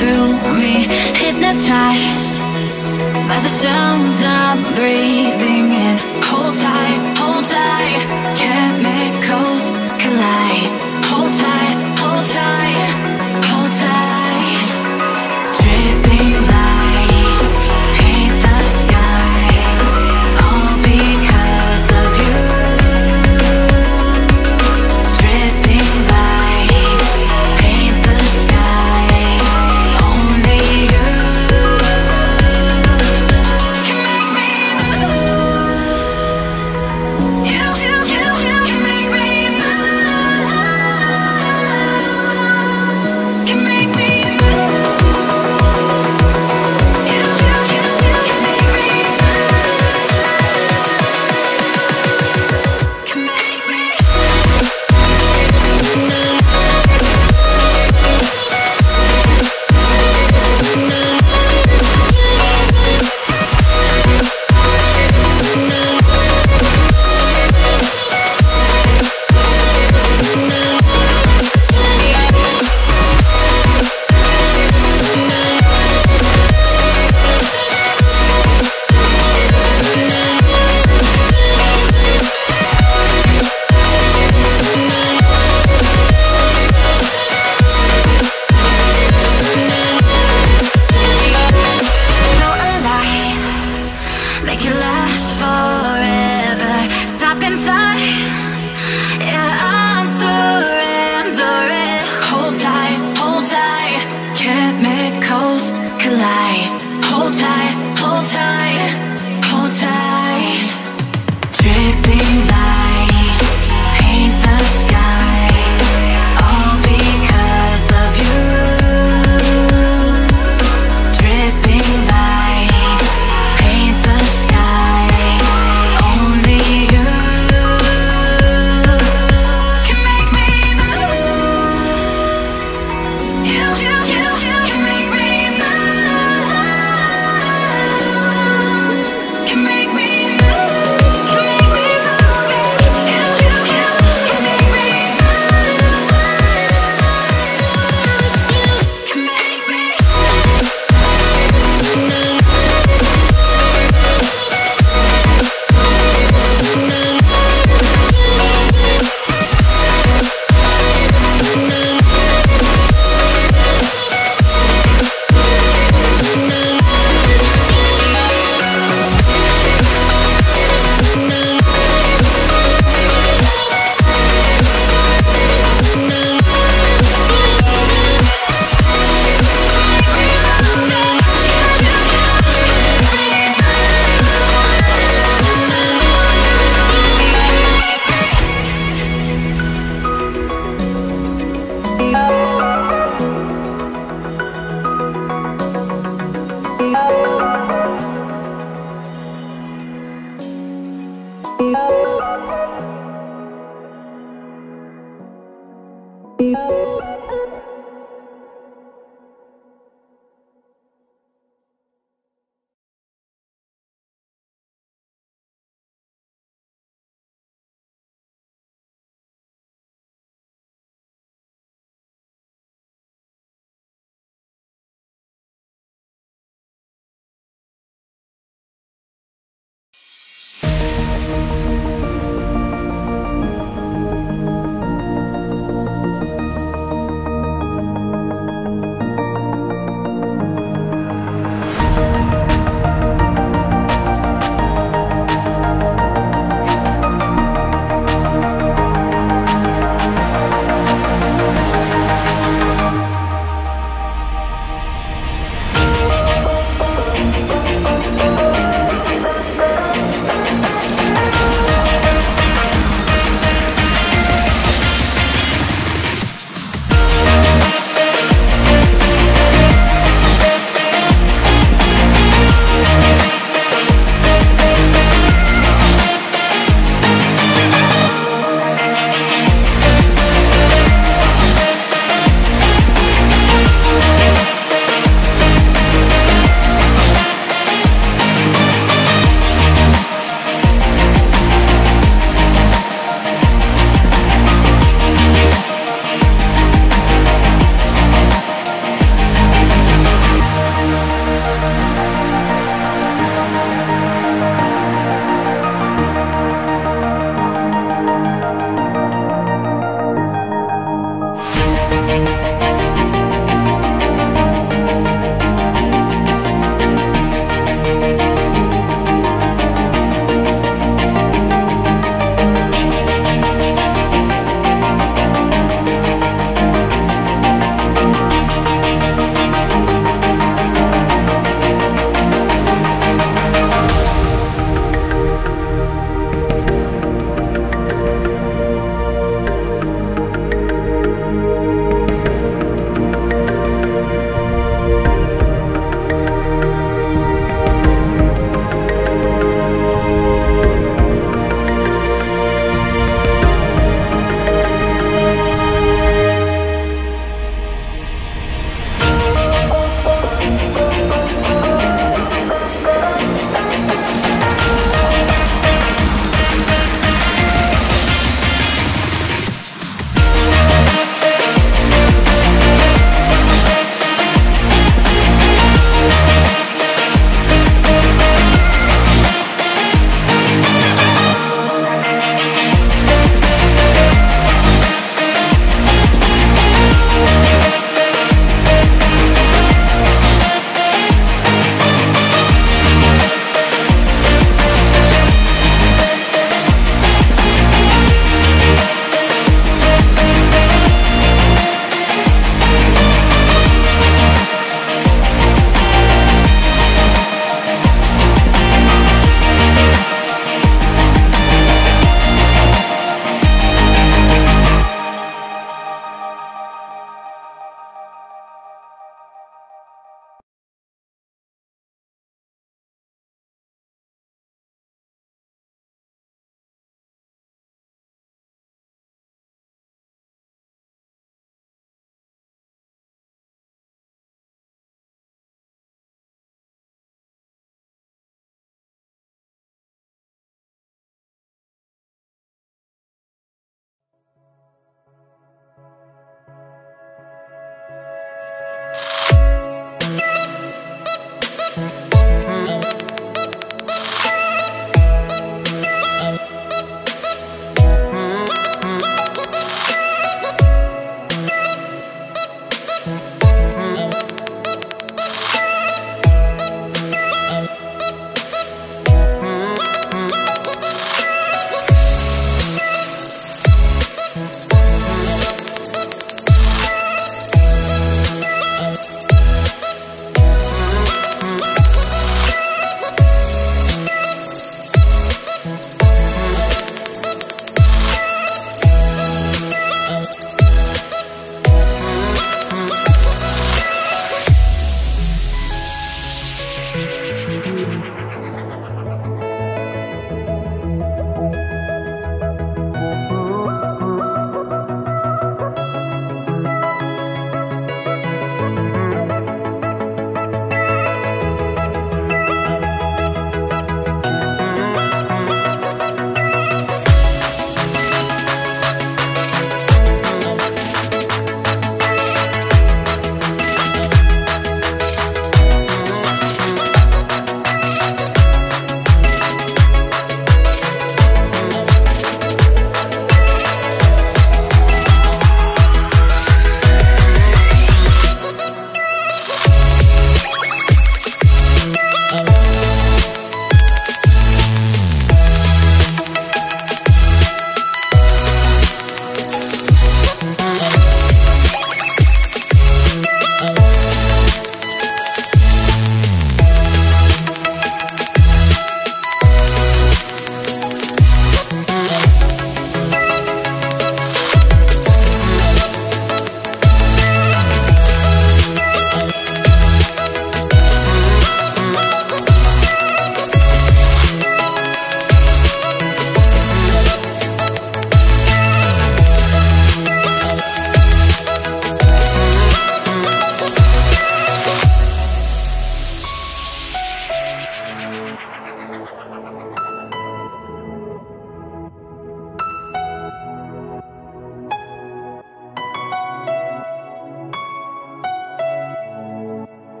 through me Hypnotized by the sounds I'm breathing in. Hold tight.